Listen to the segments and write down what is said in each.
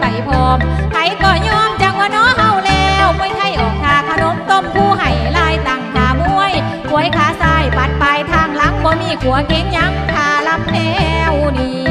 ไก่พร้อมไก่ก็ยอมจังว่าน้อเฮาแล้วไม่ยไทยออกขาขนมต้มผู้ให้ลายตั้งขามวยกวยขาซ้ายปัดปลายทางหลังบ่มีขัวเก่งยังขาลำแนวนี้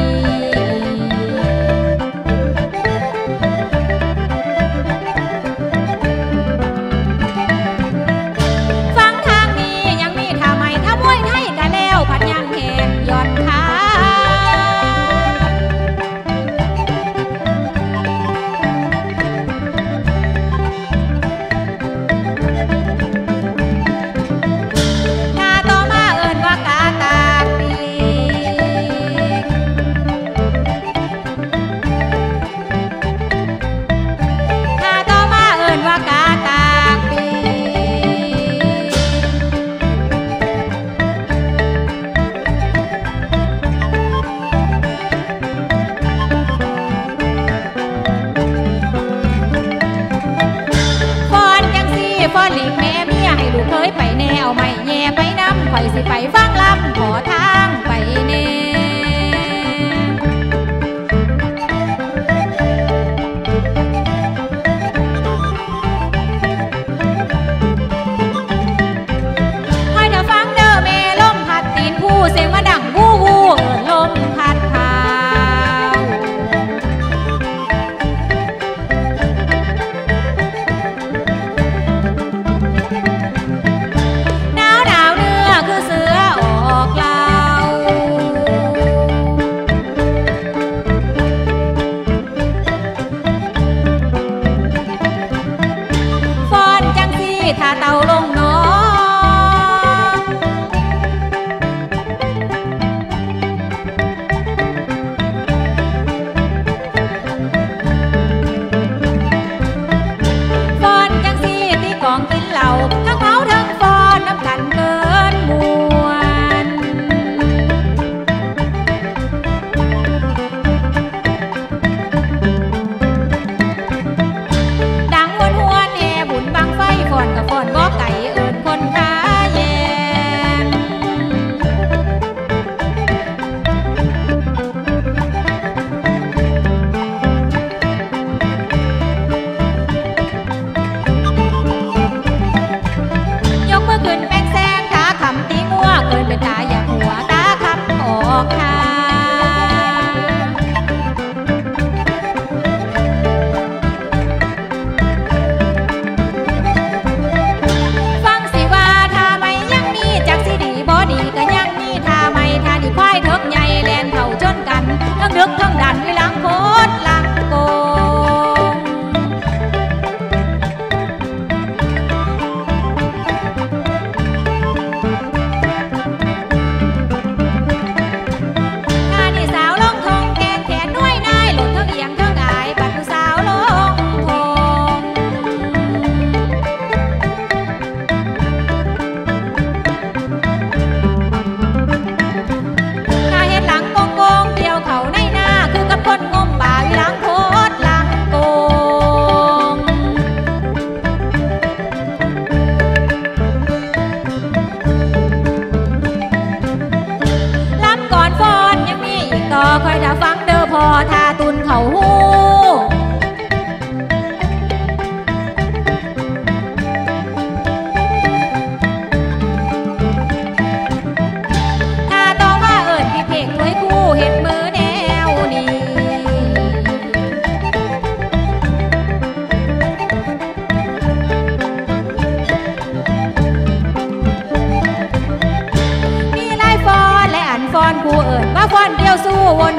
Tata.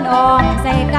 ดองใส่ก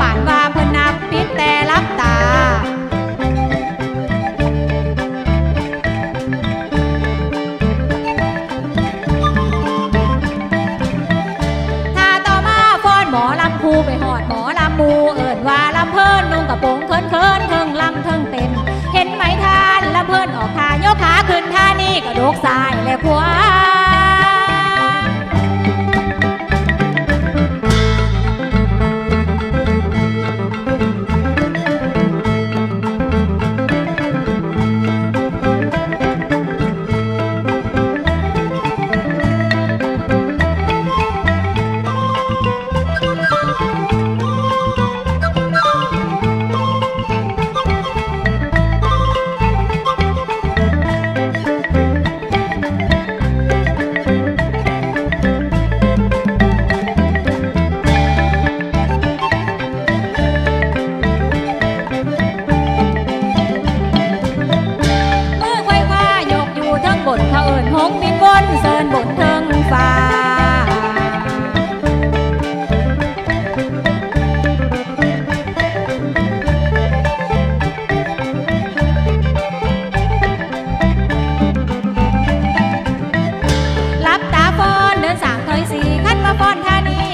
ปานว่าเพิ่นนับปิดแต่รับตา ถ้าต่อมาฟ้อนหมอลำคูไปหอดหมอลำมูเอิญว่าลำเพิ่นนุ่งกระโปรงเคินเคินเคิงลำเคิงเต็ม เห็นไหมท่านลำเพิ่นออกทายกขาขึ้นท่านี้กระโดกซ้ายและขวา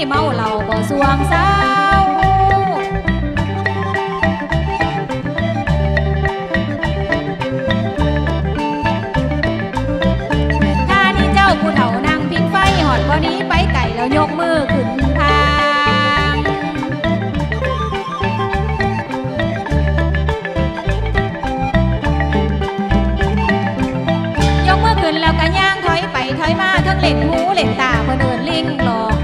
เมาเหล่าบ่สวงเศร้าถ้านี่เจ้าผู้เฒ่านางพิงไฟหอดบ่นี้ไปไก่แล้วยกมือขึ้นพาขึ้นแล้วก็ย่างถอยไปถอยมาทั้งเล่นหูเล่นตาเพื่อเดินลิงหลอก